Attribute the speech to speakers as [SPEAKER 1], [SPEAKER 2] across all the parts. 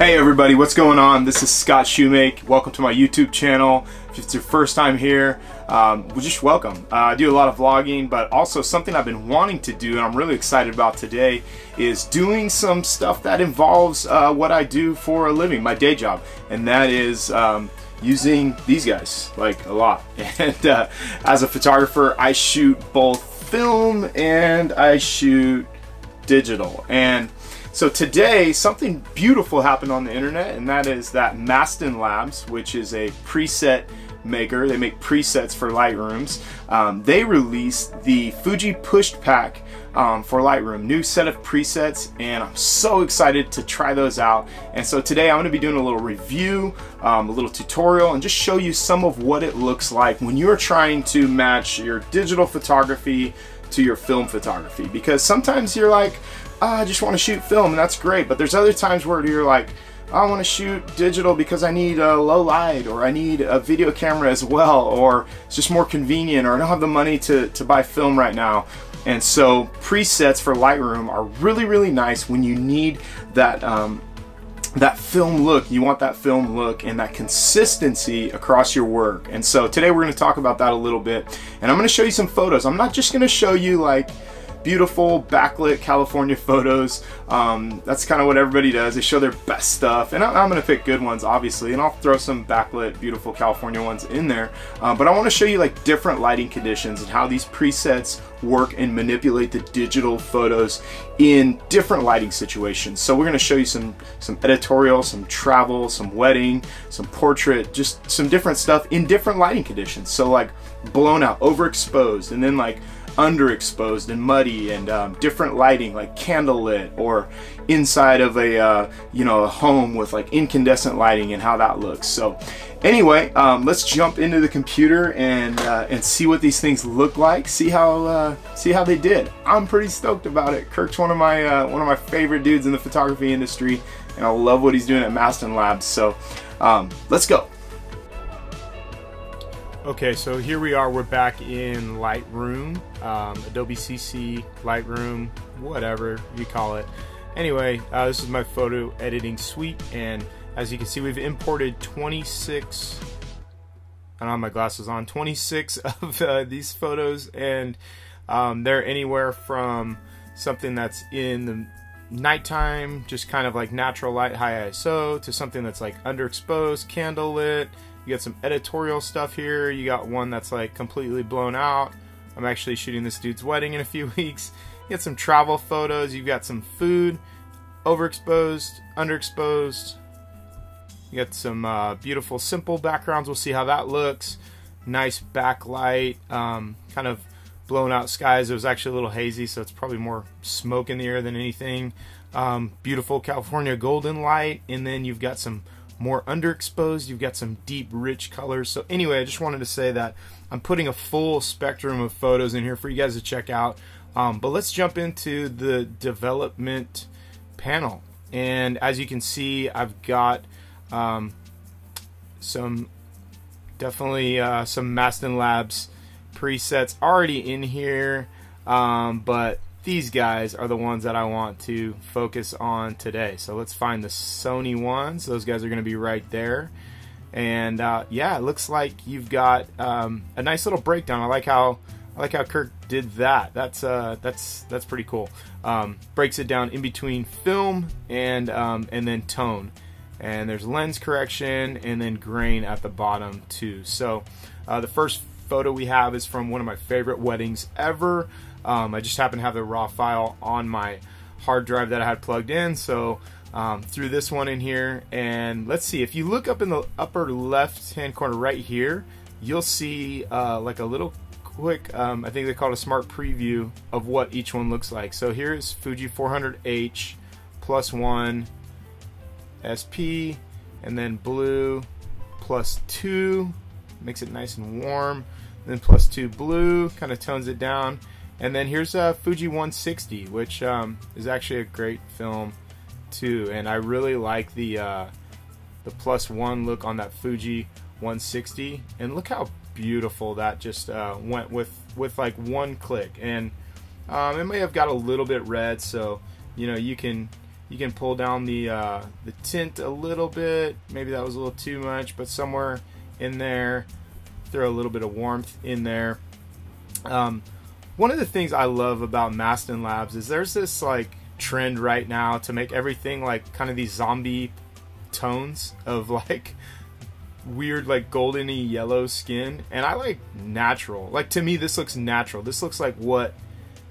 [SPEAKER 1] Hey everybody, what's going on? This is Scott Shoemake. Welcome to my YouTube channel. If it's your first time here, um, well, just welcome. Uh, I do a lot of vlogging, but also something I've been wanting to do and I'm really excited about today is doing some stuff that involves uh, what I do for a living, my day job, and that is um, using these guys, like a lot. And uh, as a photographer, I shoot both film and I shoot digital. And so today, something beautiful happened on the internet, and that is that Mastin Labs, which is a preset maker. They make presets for Lightrooms. Um, they released the Fuji Pushed Pack um, for Lightroom, new set of presets, and I'm so excited to try those out. And so today I'm going to be doing a little review, um, a little tutorial, and just show you some of what it looks like when you're trying to match your digital photography to your film photography. Because sometimes you're like, oh, I just want to shoot film, and that's great. But there's other times where you're like, I want to shoot digital because I need a low light or I need a video camera as well or it's just more convenient or I don't have the money to, to buy film right now. And so presets for Lightroom are really, really nice when you need that um, that film look. You want that film look and that consistency across your work. And so today we're going to talk about that a little bit. And I'm going to show you some photos. I'm not just going to show you like beautiful backlit California photos. Um, that's kind of what everybody does. They show their best stuff, and I'm going to pick good ones, obviously, and I'll throw some backlit, beautiful California ones in there. Um, but I want to show you like different lighting conditions and how these presets work and manipulate the digital photos in different lighting situations. So we're going to show you some some editorial, some travel, some wedding, some portrait, just some different stuff in different lighting conditions. So like blown out, overexposed, and then like underexposed and muddy and um, different lighting like candlelit or inside of a uh, you know a home with like incandescent lighting and how that looks. So anyway um, let's jump into the computer and uh, and see what these things look like see how uh, see how they did. I'm pretty stoked about it. Kirk's one of my uh, one of my favorite dudes in the photography industry and I love what he's doing at Mastin Labs. So um, let's go Okay, so here we are. We're back in Lightroom, um, Adobe CC, Lightroom, whatever you call it. Anyway, uh, this is my photo editing suite, and as you can see, we've imported 26. I don't have my glasses on. 26 of uh, these photos, and um, they're anywhere from something that's in the nighttime, just kind of like natural light, high ISO, to something that's like underexposed, candlelit you got some editorial stuff here. You got one that's like completely blown out. I'm actually shooting this dude's wedding in a few weeks. You got some travel photos. You've got some food, overexposed, underexposed. You got some uh, beautiful simple backgrounds. We'll see how that looks. Nice backlight, um, kind of blown out skies. It was actually a little hazy, so it's probably more smoke in the air than anything. Um, beautiful California golden light, and then you've got some more underexposed. You've got some deep, rich colors. So anyway, I just wanted to say that I'm putting a full spectrum of photos in here for you guys to check out. Um, but let's jump into the development panel. And as you can see, I've got um, some definitely uh, some Mastin Labs presets already in here. Um, but these guys are the ones that I want to focus on today. So let's find the Sony ones. Those guys are going to be right there. And uh, yeah, it looks like you've got um, a nice little breakdown. I like how I like how Kirk did that. That's uh, that's that's pretty cool. Um, breaks it down in between film and um, and then tone. And there's lens correction and then grain at the bottom too. So uh, the first photo we have is from one of my favorite weddings ever. Um, I just happen to have the raw file on my hard drive that I had plugged in, so um, threw this one in here. And let's see, if you look up in the upper left-hand corner right here, you'll see uh, like a little quick, um, I think they call it a smart preview of what each one looks like. So here's Fuji 400H plus one SP, and then blue plus two, makes it nice and warm. Then plus two blue, kind of tones it down. And then here's uh, Fuji 160, which um, is actually a great film too. And I really like the uh, the plus one look on that Fuji 160. And look how beautiful that just uh, went with with like one click. And um, it may have got a little bit red, so you know you can you can pull down the uh, the tint a little bit. Maybe that was a little too much, but somewhere in there, throw a little bit of warmth in there. Um, one of the things I love about Mastin Labs is there's this like trend right now to make everything like kind of these zombie tones of like weird like goldeny yellow skin and I like natural. Like to me this looks natural. This looks like what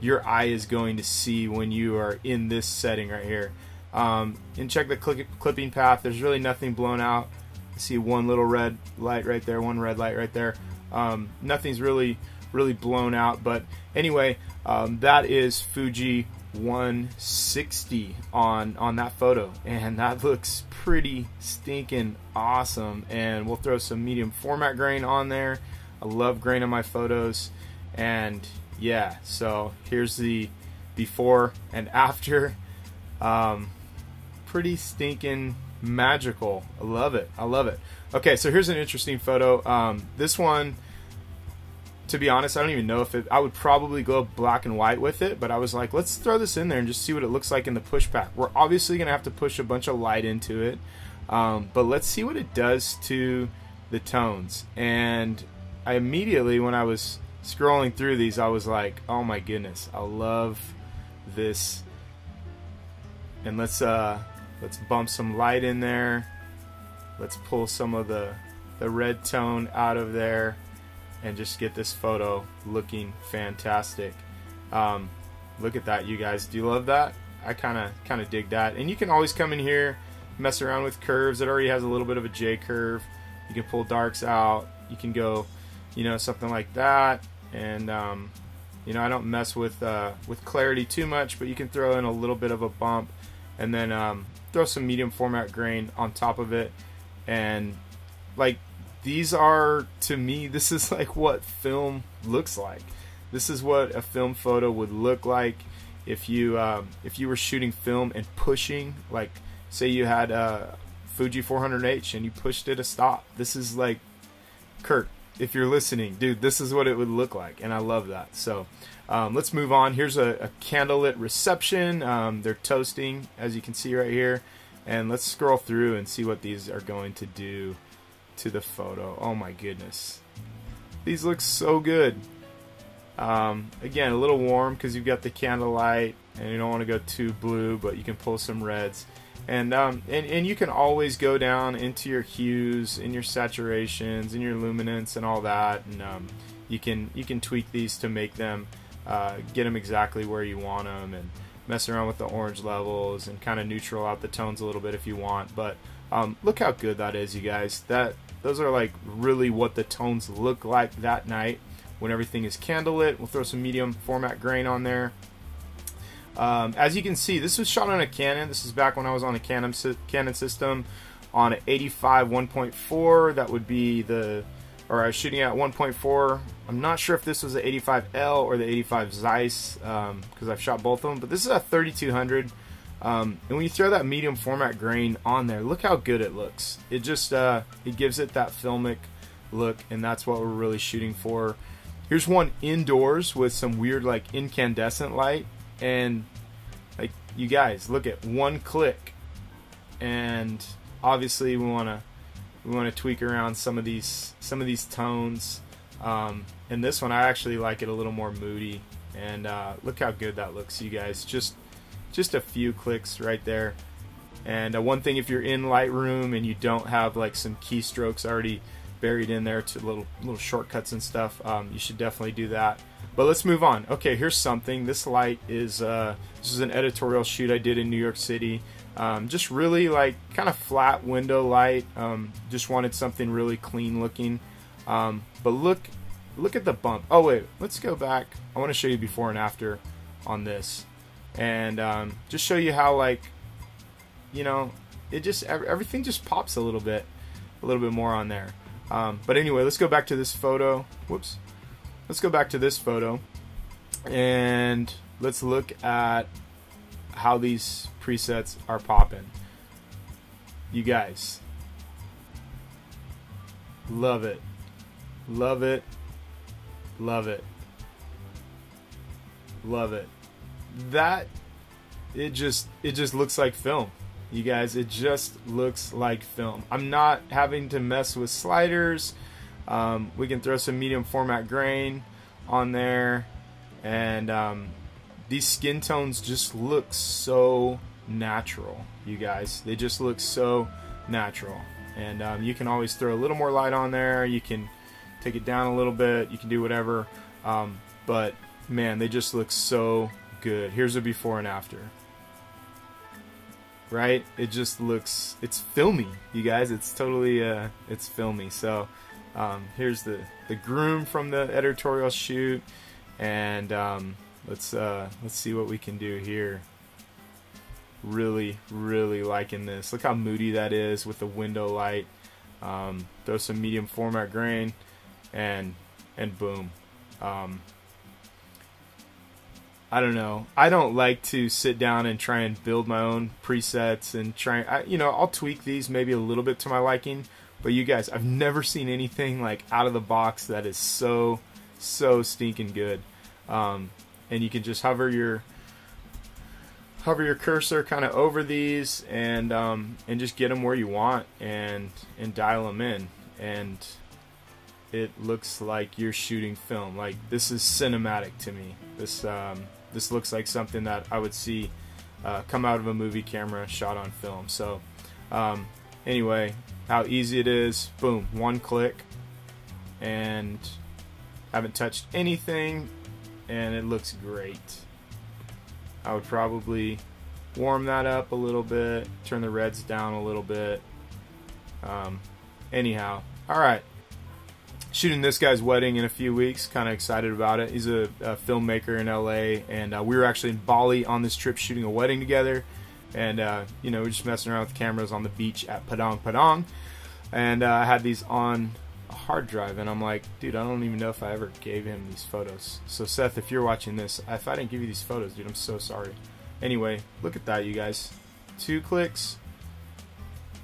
[SPEAKER 1] your eye is going to see when you are in this setting right here. Um, and check the clipping path. There's really nothing blown out. See one little red light right there, one red light right there. Um, nothing's really really blown out. But anyway, um, that is Fuji 160 on on that photo, and that looks pretty stinking awesome. And we'll throw some medium format grain on there. I love grain on my photos, and yeah. So here's the before and after. Um, pretty stinking magical. I love it. I love it. Okay, so here's an interesting photo. Um, this one to be honest, I don't even know if it. I would probably go black and white with it, but I was like, let's throw this in there and just see what it looks like in the push pack. We're obviously gonna have to push a bunch of light into it, um, but let's see what it does to the tones. And I immediately, when I was scrolling through these, I was like, oh my goodness, I love this. And let's uh, let's bump some light in there. Let's pull some of the the red tone out of there and just get this photo looking fantastic. Um, look at that, you guys. Do you love that? I kind of kind of dig that. And you can always come in here, mess around with curves. It already has a little bit of a J curve. You can pull darks out. You can go, you know, something like that. And um, you know, I don't mess with uh, with clarity too much, but you can throw in a little bit of a bump, and then um, throw some medium format grain on top of it, and like these are to me this is like what film looks like. This is what a film photo would look like if you um, if you were shooting film and pushing like say you had a Fuji 400H and you pushed it a stop. This is like Kirk if you're listening dude this is what it would look like and I love that. So um, let's move on. Here's a, a candlelit reception. Um, they're toasting as you can see right here and let's scroll through and see what these are going to do to the photo. Oh my goodness. These look so good. Um, again, a little warm because you've got the candlelight and you don't want to go too blue, but you can pull some reds. And, um, and, and you can always go down into your hues in your saturations in your luminance and all that. And um, you, can, you can tweak these to make them, uh, get them exactly where you want them and mess around with the orange levels and kind of neutral out the tones a little bit if you want. But um, look how good that is, you guys. That those are like really what the tones look like that night when everything is candlelit. We'll throw some medium format grain on there. Um, as you can see, this was shot on a Canon. This is back when I was on a Canon, Canon system on an 85 1.4. That would be the, or I was shooting at 1.4. I'm not sure if this was the 85L or the 85 Zeiss because um, I've shot both of them. But this is a 3200 um, and when you throw that medium format grain on there, look how good it looks. It just uh, it gives it that filmic look, and that's what we're really shooting for. Here's one indoors with some weird like incandescent light, and like you guys, look at one click, and obviously we want to we want to tweak around some of these some of these tones. Um, and this one, I actually like it a little more moody, and uh, look how good that looks, you guys. Just just a few clicks right there. And uh, one thing, if you're in Lightroom and you don't have like some keystrokes already buried in there to little little shortcuts and stuff, um, you should definitely do that. But let's move on. Okay, here's something. This light is uh, this is an editorial shoot I did in New York City. Um, just really like kind of flat window light. Um, just wanted something really clean looking. Um, but look, look at the bump. Oh wait, let's go back. I want to show you before and after on this and um, just show you how like you know it just everything just pops a little bit a little bit more on there. Um, but anyway let's go back to this photo. Whoops. Let's go back to this photo and let's look at how these presets are popping. You guys. Love it. Love it. Love it. Love it that it just it just looks like film. You guys it just looks like film. I'm not having to mess with sliders. Um, we can throw some medium format grain on there. And um, these skin tones just look so natural you guys. They just look so natural. And um, you can always throw a little more light on there. You can take it down a little bit. You can do whatever. Um, but man they just look so good. Here's a before and after. Right? It just looks it's filmy you guys. It's totally uh it's filmy. So um, here's the the groom from the editorial shoot. And um, let's uh, let's see what we can do here. Really really liking this. Look how moody that is with the window light. Um, throw some medium format grain and and boom. Um, I don't know. I don't like to sit down and try and build my own presets and try. I, you know, I'll tweak these maybe a little bit to my liking. But you guys, I've never seen anything like out of the box that is so so stinking good. Um, and you can just hover your hover your cursor kind of over these and um, and just get them where you want and and dial them in and it looks like you're shooting film like this is cinematic to me this um, this looks like something that I would see uh, come out of a movie camera shot on film. So um, anyway, how easy it is. Boom, one click. And haven't touched anything and it looks great. I would probably warm that up a little bit, turn the reds down a little bit. Um, anyhow, all right shooting this guy's wedding in a few weeks. Kind of excited about it. He's a, a filmmaker in LA, and uh, we were actually in Bali on this trip shooting a wedding together. And uh, you know, we're just messing around with cameras on the beach at Padang Padang, and uh, I had these on a hard drive, and I'm like, dude, I don't even know if I ever gave him these photos. So Seth, if you're watching this, if I didn't give you these photos, dude, I'm so sorry. Anyway, look at that, you guys. Two clicks,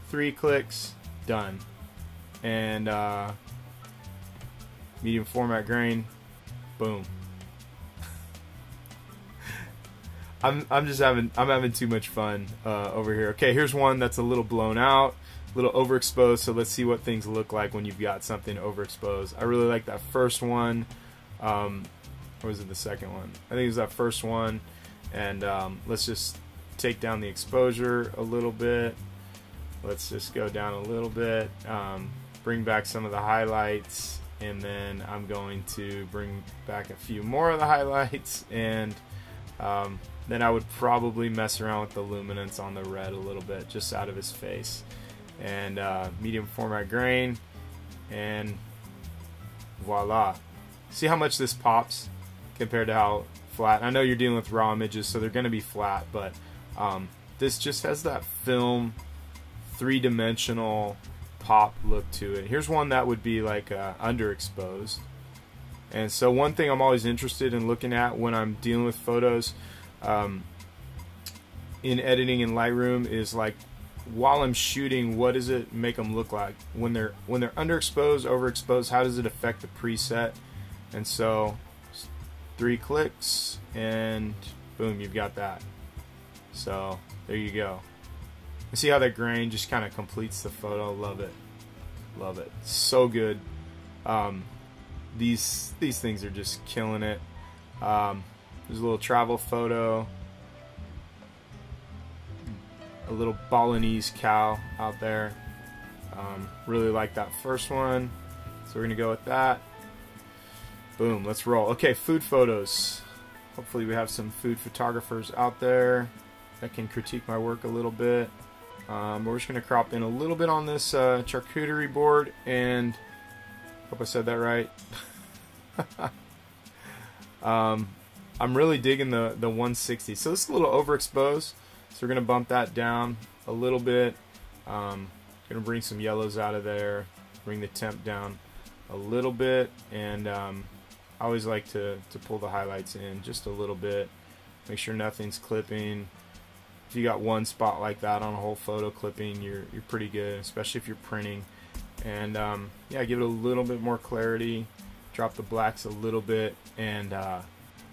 [SPEAKER 1] three clicks, done. And uh, medium format grain, boom. I'm I'm just having I'm having too much fun uh, over here. Okay, here's one that's a little blown out, a little overexposed. So let's see what things look like when you've got something overexposed. I really like that first one. Um, or was it the second one? I think it was that first one. And um, let's just take down the exposure a little bit. Let's just go down a little bit. Um, bring back some of the highlights and then I'm going to bring back a few more of the highlights. And um, then I would probably mess around with the luminance on the red a little bit just out of his face. And uh, medium format grain. And voila. See how much this pops compared to how flat. I know you're dealing with raw images so they're gonna be flat but um, this just has that film three-dimensional pop look to it. Here's one that would be like uh, underexposed. And so one thing I'm always interested in looking at when I'm dealing with photos um, in editing in Lightroom is like while I'm shooting, what does it make them look like when they're when they're underexposed, overexposed? How does it affect the preset? And so three clicks and boom, you've got that. So there you go. And see how that grain just kind of completes the photo. Love it. Love it. So good. Um, these these things are just killing it. Um, there's a little travel photo. A little Balinese cow out there. Um, really like that first one. So we're going to go with that. Boom, let's roll. Okay, food photos. Hopefully we have some food photographers out there that can critique my work a little bit. Um, we're just going to crop in a little bit on this uh, charcuterie board and hope I said that right. um, I'm really digging the, the 160. So this is a little overexposed. So we're going to bump that down a little bit. Um, going to bring some yellows out of there. Bring the temp down a little bit. And um, I always like to, to pull the highlights in just a little bit. Make sure nothing's clipping if you got one spot like that on a whole photo clipping, you're you're pretty good, especially if you're printing. And um, yeah, give it a little bit more clarity, drop the blacks a little bit, and uh,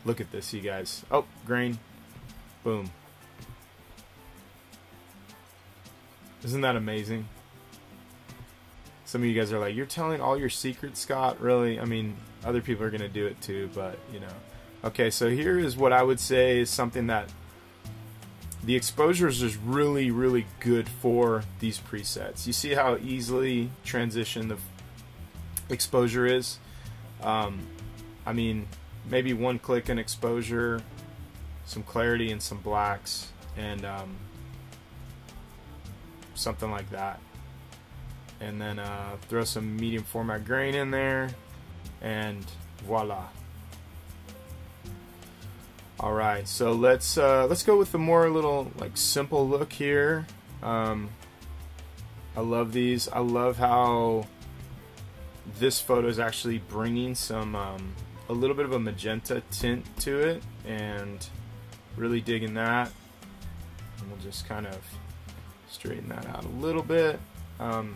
[SPEAKER 1] look at this, you guys. Oh, grain, boom. Isn't that amazing? Some of you guys are like, you're telling all your secrets, Scott? Really? I mean, other people are going to do it too, but you know. Okay, so here is what I would say is something that the exposures is really, really good for these presets. You see how easily transition the exposure is? Um, I mean, maybe one click in exposure, some clarity and some blacks, and um, something like that. And then uh, throw some medium format grain in there, and voila. All right, so let's uh, let's go with the more little like simple look here. Um, I love these. I love how this photo is actually bringing some um, a little bit of a magenta tint to it, and really digging that. And we'll just kind of straighten that out a little bit. Um,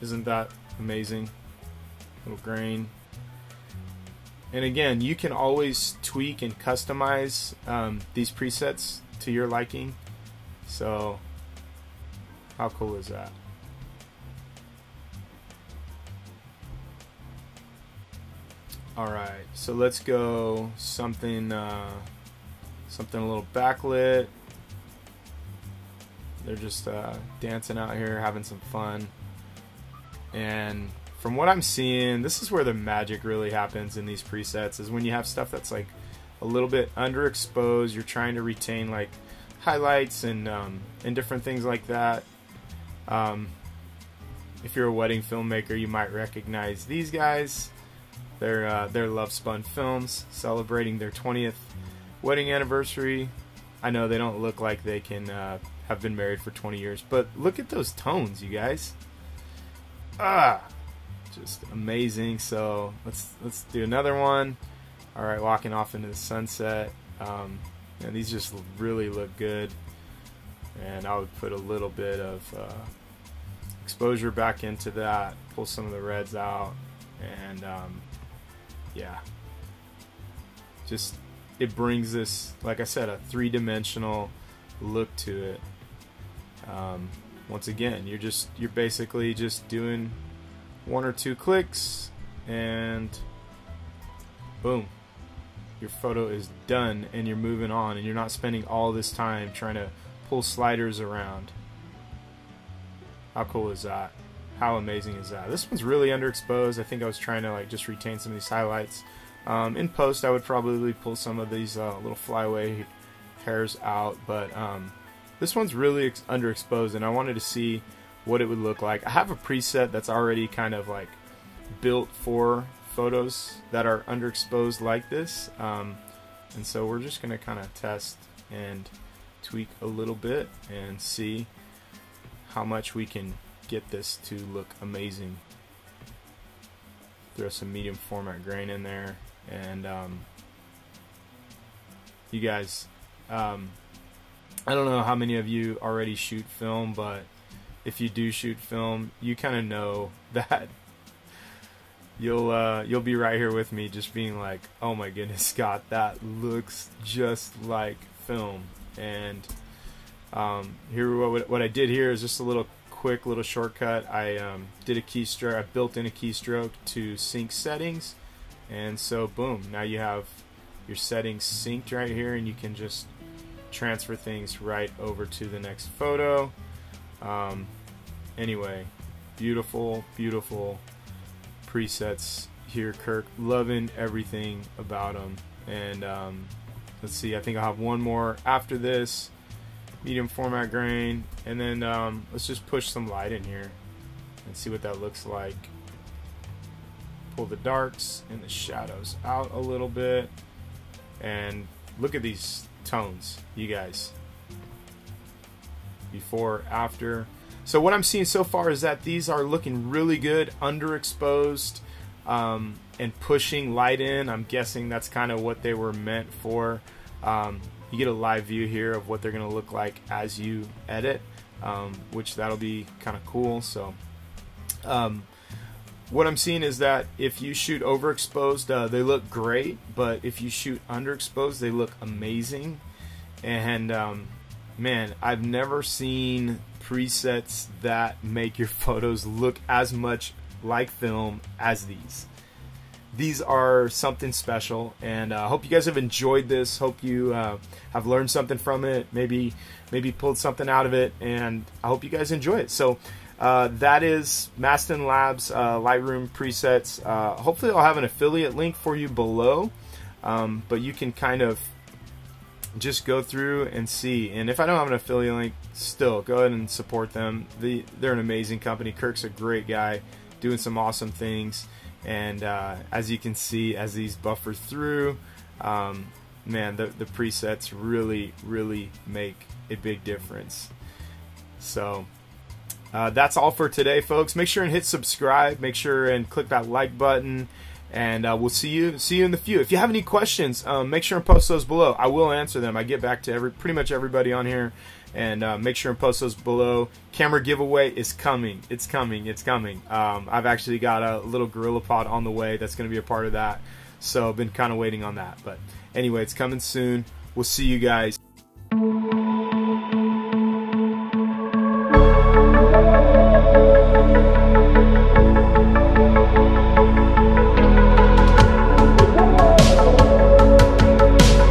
[SPEAKER 1] isn't that amazing? Little grain. And again, you can always tweak and customize um, these presets to your liking. So, how cool is that? Alright, so let's go something, uh, something a little backlit. They're just uh, dancing out here, having some fun. And from what I'm seeing, this is where the magic really happens in these presets is when you have stuff that's like a little bit underexposed, you're trying to retain like highlights and um, and different things like that. Um, if you're a wedding filmmaker, you might recognize these guys. They're uh, they're Love Spun Films celebrating their 20th wedding anniversary. I know they don't look like they can uh, have been married for 20 years, but look at those tones, you guys. Ah, just amazing. So let's let's do another one. All right, walking off into the sunset. Um, and these just really look good. And I would put a little bit of uh, exposure back into that. Pull some of the reds out, and um, yeah, just it brings this, like I said, a three-dimensional look to it. Um, once again, you're just you're basically just doing one or two clicks and boom. Your photo is done and you're moving on and you're not spending all this time trying to pull sliders around. How cool is that? How amazing is that? This one's really underexposed. I think I was trying to like just retain some of these highlights. Um, in post I would probably pull some of these uh, little flyaway hairs out but um, this one's really underexposed and I wanted to see what it would look like. I have a preset that's already kind of like built for photos that are underexposed like this. Um, and so we're just going to kind of test and tweak a little bit and see how much we can get this to look amazing. Throw some medium format grain in there and um, you guys um, I don't know how many of you already shoot film but if you do shoot film, you kind of know that you'll uh, you'll be right here with me, just being like, "Oh my goodness, Scott, that looks just like film." And um, here, what what I did here is just a little quick little shortcut. I um, did a keystroke. I built in a keystroke to sync settings, and so boom, now you have your settings synced right here, and you can just transfer things right over to the next photo. Um, anyway, beautiful, beautiful presets here, Kirk. Loving everything about them. And um, let's see, I think I'll have one more after this. Medium format grain. And then um, let's just push some light in here and see what that looks like. Pull the darks and the shadows out a little bit. And look at these tones, you guys before, after. So what I'm seeing so far is that these are looking really good, underexposed, um, and pushing light in. I'm guessing that's kind of what they were meant for. Um, you get a live view here of what they're going to look like as you edit, um, which that'll be kind of cool. So um, what I'm seeing is that if you shoot overexposed, uh, they look great, but if you shoot underexposed, they look amazing. And um, man, I've never seen presets that make your photos look as much like film as these. These are something special, and I uh, hope you guys have enjoyed this. Hope you uh, have learned something from it. Maybe, maybe pulled something out of it, and I hope you guys enjoy it. So. Uh, that is Mastin Labs uh, Lightroom presets. Uh, hopefully, I'll have an affiliate link for you below, um, but you can kind of just go through and see. And if I don't have an affiliate link, still go ahead and support them. The, they're an amazing company. Kirk's a great guy, doing some awesome things. And uh, as you can see, as these buffer through, um, man, the, the presets really, really make a big difference. So uh, that's all for today, folks. Make sure and hit subscribe. Make sure and click that like button and uh, we'll see you see you in the few. If you have any questions, um, make sure and post those below. I will answer them. I get back to every pretty much everybody on here, and uh, make sure and post those below. Camera giveaway is coming. It's coming. It's coming. Um, I've actually got a little Gorillapod on the way. That's going to be a part of that. So I've been kind of waiting on that. But anyway, it's coming soon. We'll see you guys.